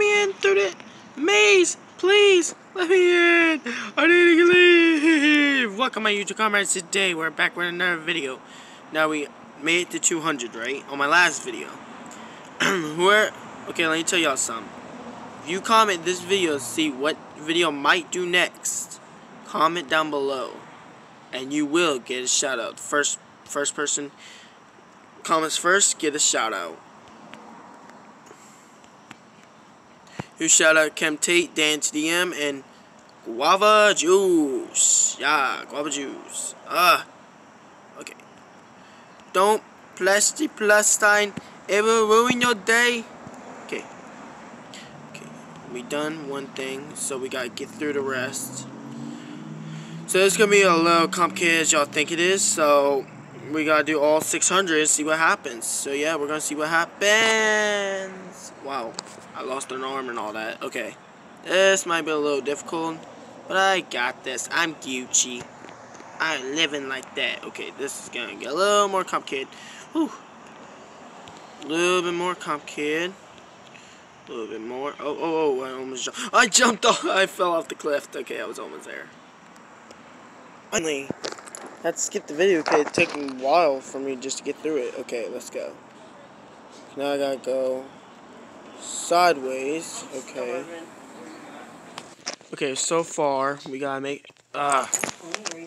me in through the maze. Please, let me in. I need to leave. Welcome my YouTube comrades. Today we're back with another video. Now we made it to 200, right? On my last video. Where? Okay, let me tell y'all something. If you comment this video see what video might do next, comment down below, and you will get a shout out. First, first person comments first, get a shout out. Who shout out Chem Tate, Dan TDM, and Guava Juice. Yeah, Guava Juice. Ah. Okay. Don't plastic plastine ever ruin your day. Okay. Okay. We done one thing, so we gotta get through the rest. So it's gonna be a little complicated as y'all think it is, so we gotta do all 600 see what happens. So yeah, we're gonna see what happens. Wow. I lost an arm and all that. Okay. This might be a little difficult, but I got this. I'm Gucci. I'm living like that. Okay, this is gonna get a little more complicated. Whew. A little bit more complicated. A little bit more. Oh, oh, oh, I almost jumped. I jumped off. I fell off the cliff. Okay, I was almost there. Finally, to skip the video because it took a while for me just to get through it. Okay, let's go. Now I gotta go sideways. Okay. Okay, so far we gotta make. Ah. Uh,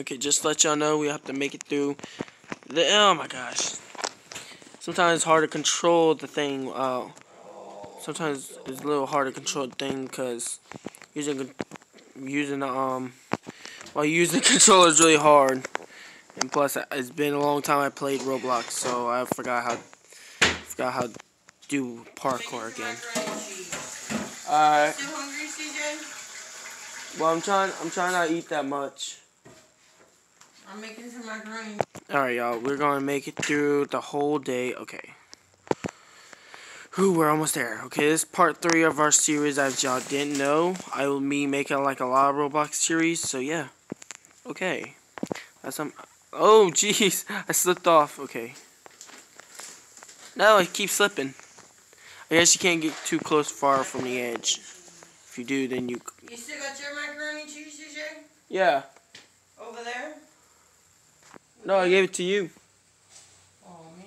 okay, just let y'all know we have to make it through. The oh my gosh. Sometimes it's hard to control the thing. Uh, sometimes it's a little hard to control the thing because using using the um while using the controller is really hard. And plus, it's been a long time I played Roblox, so I forgot how forgot how do parkour again. Uh, Alright. Well, I'm trying. I'm trying not to eat that much. I'm making some macaroni. Alright, y'all. We're gonna make it through the whole day. Okay. Ooh, we're almost there. Okay, this is part three of our series. As y'all didn't know, I will be making like a lot of Roblox series. So yeah. Okay. That's some. Oh, jeez. I slipped off. Okay. No, I keep slipping. I guess you can't get too close far from the edge. If you do, then you... You still got your macaroni and cheese, CJ? Yeah. Over there? No, I gave it to you. Oh, man.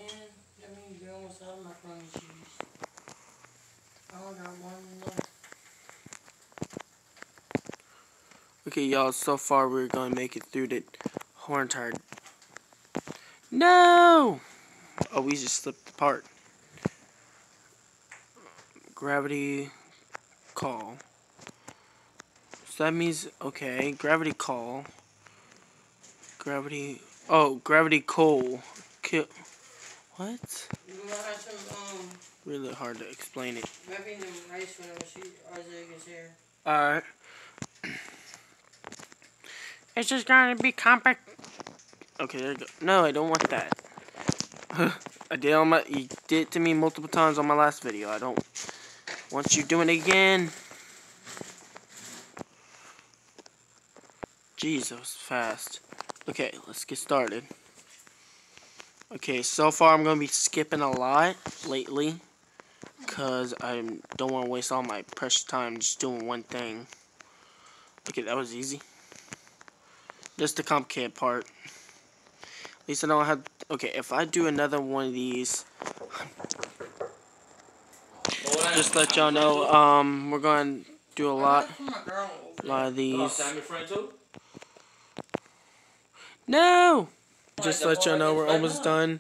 That means you almost have macaroni and cheese. I only got one left. Okay, y'all, so far we're going to make it through the whole entire... No! Oh, we just slipped apart. Gravity coil. So that means, okay, gravity coil. Gravity, oh, gravity coil. Kill, what? Really hard to explain it. Alright. It's just gonna be compact. Okay, there you go. No, I don't want that. I did on my, you did it to me multiple times on my last video. I don't want you doing it again. Jeez, that was fast. Okay, let's get started. Okay, so far I'm going to be skipping a lot lately. Because I don't want to waste all my precious time just doing one thing. Okay, that was easy. Just the complicated part. At least I don't have... Okay, if I do another one of these... Just let y'all know, um, we're going to do a lot, a lot of these. No! Just let y'all know we're almost done.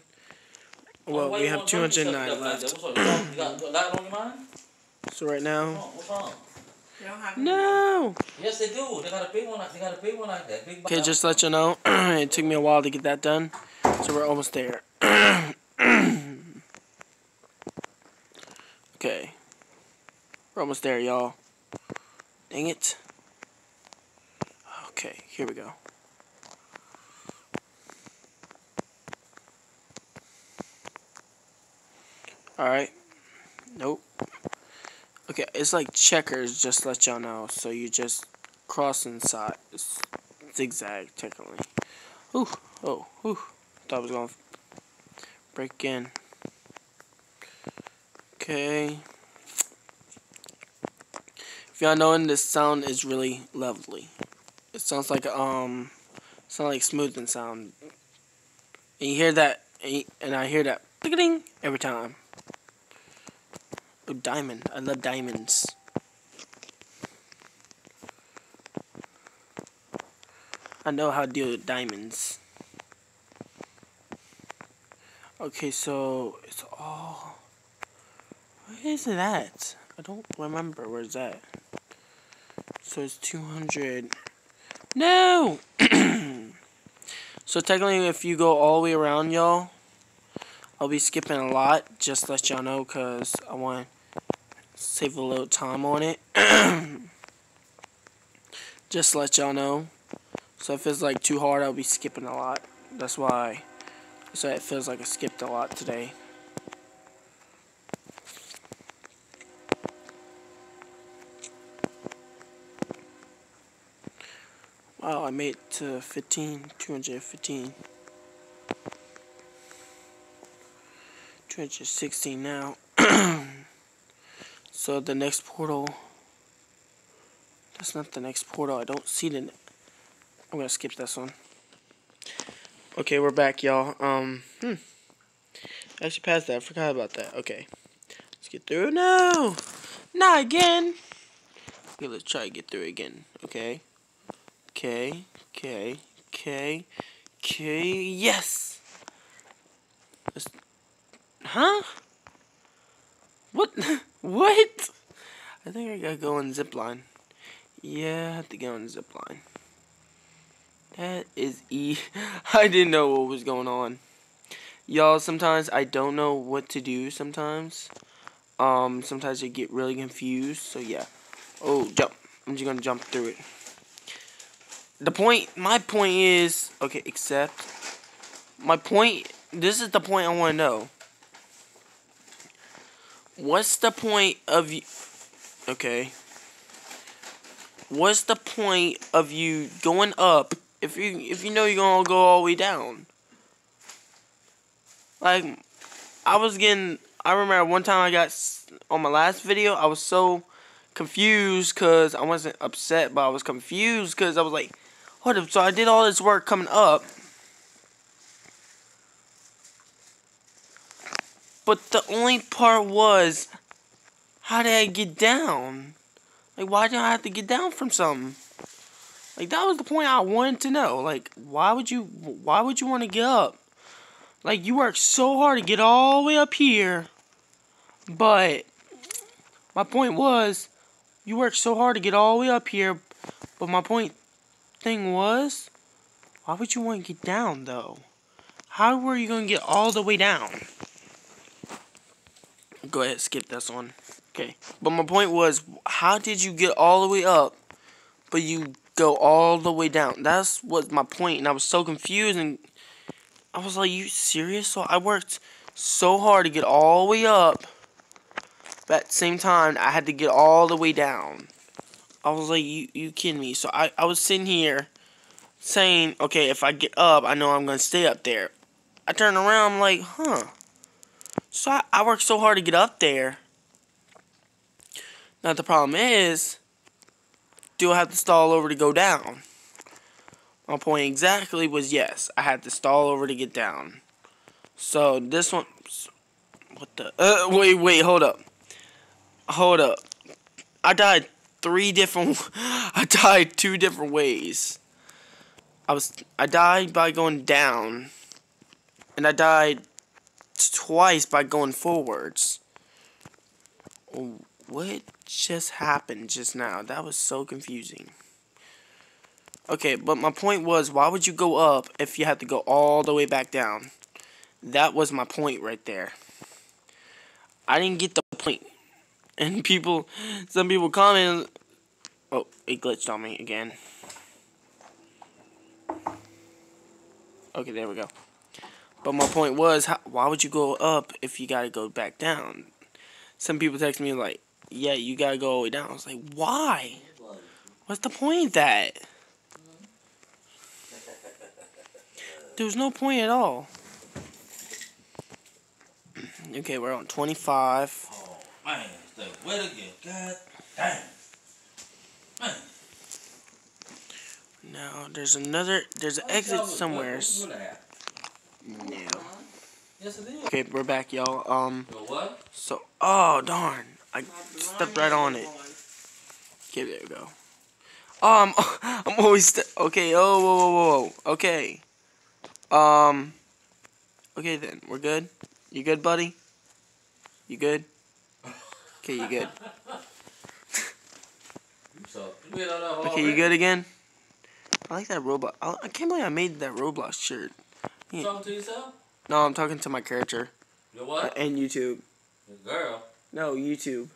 Well, we have 209 left. so right now... No! Yes, they do. They got a big one. They got a big one like that. Okay, just let y'all know, it took me a while to get that done, so we're almost there. okay, we're almost there, y'all. Dang it. Okay, here we go. Alright. Nope. Okay, it's like checkers, just let y'all know. So you just cross inside. Zigzag, technically. Ooh, oh, ooh. Thought I was going to break in. Okay. Y'all know, this sound is really lovely. It sounds like um, sound like smoothing sound. And you hear that, and I hear that ding every time. Oh, diamond! I love diamonds. I know how to deal with diamonds. Okay, so it's all. Where is that? I don't remember. Where's that? So it's 200. No! so technically, if you go all the way around, y'all, I'll be skipping a lot. Just let y'all know, because I want to save a little time on it. just let y'all know. So if it's like too hard, I'll be skipping a lot. That's why. So it feels like I skipped a lot today. Wow, I made to 15, 215. 216 now. so the next portal, that's not the next portal, I don't see the, I'm gonna skip this one. Okay, we're back, y'all. Um, hmm. I actually passed that. I forgot about that. Okay. Let's get through. No! Not again! Okay, let's try to get through again. Okay. Okay. Okay. Okay. Okay. Yes! Huh? What? what? I think I gotta go on zipline. Yeah, I have to go on zipline. That is E. I didn't know what was going on. Y'all, sometimes I don't know what to do sometimes. Um, sometimes I get really confused. So, yeah. Oh, jump. I'm just gonna jump through it. The point, my point is, okay, except, my point, this is the point I want to know. What's the point of you, okay, what's the point of you going up if you if you know you're gonna go all the way down. Like, I was getting. I remember one time I got on my last video. I was so confused because I wasn't upset, but I was confused because I was like, "What?" If, so I did all this work coming up, but the only part was, how did I get down? Like, why did I have to get down from something? Like that was the point I wanted to know. Like why would you why would you want to get up? Like you worked so hard to get all the way up here. But my point was you worked so hard to get all the way up here, but my point thing was why would you want to get down though? How were you going to get all the way down? Go ahead, skip this one. Okay. But my point was, how did you get all the way up, but you go all the way down. That's what my point, and I was so confused, and I was like, you serious? So I worked so hard to get all the way up, but at the same time, I had to get all the way down. I was like, you, you kidding me? So I, I was sitting here saying, okay, if I get up, I know I'm going to stay up there. I turn around, I'm like, huh. So I, I worked so hard to get up there. Now the problem is, do I have to stall over to go down? My point exactly was yes, I had to stall over to get down. So this one, what the, uh, wait, wait, hold up. Hold up. I died three different, I died two different ways. I was, I died by going down, and I died twice by going forwards. What just happened just now? That was so confusing. Okay, but my point was, why would you go up if you had to go all the way back down? That was my point right there. I didn't get the point. And people, some people comment, oh, it glitched on me again. Okay, there we go. But my point was, how, why would you go up if you gotta go back down? Some people text me like, yeah, you gotta go all the way down. I was like, why? What's the point of that? There's no point at all. Okay, we're on 25. Man, the wet again. God damn. Man. Now there's another. There's an exit somewhere. No. Yes, it is. Okay, we're back, y'all. Um. So. Oh darn! I stepped right on it. Okay, there we go. Oh, I'm. I'm always. Okay. Oh, whoa, whoa, whoa, whoa. Okay. Um. Okay then, we're good. You good, buddy? You good? Okay, you good. So, you been on that Okay, you good again? I like that robot. I, I can't believe I made that Roblox shirt. You talking to yourself? No, I'm talking to my character Yo, uh, what? and YouTube. Girl. No, YouTube.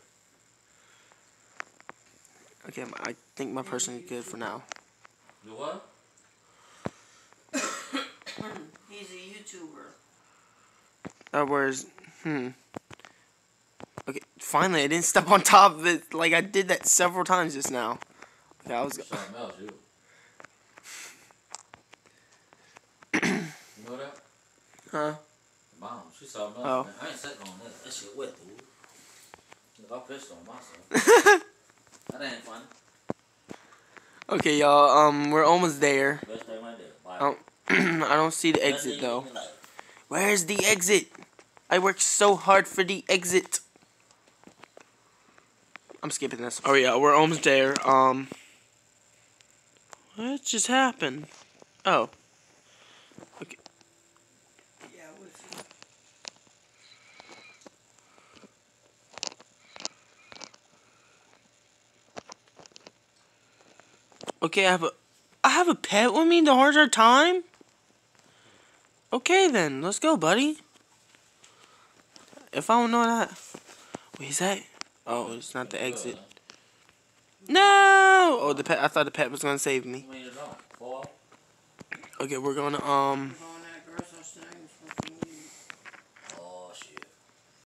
Okay, I think my person is good for now. Yo, what? He's a YouTuber. That was hmm. Okay, finally I didn't step on top of it like I did that several times just now. Okay, I was. Something else, you. you know that? Huh? Mom, she saw. Oh. Man, I ain't sitting on that. That shit wet, dude. Look, I pissed on myself. that ain't funny. Okay, y'all. Um, we're almost there. Best thing right there. Bye. Oh, I don't see the exit though. Where's the exit? I worked so hard for the exit. I'm skipping this. Oh yeah, we're almost there. Um, what just happened? Oh, Yeah, okay. I have a, I have a pet with me the entire time. Okay then, let's go, buddy. If I don't know that, wait, is that? Oh, it's not the exit. No! Oh, the pet. I thought the pet was gonna save me. I mean, it's on. Fall. Okay, we're gonna um. Come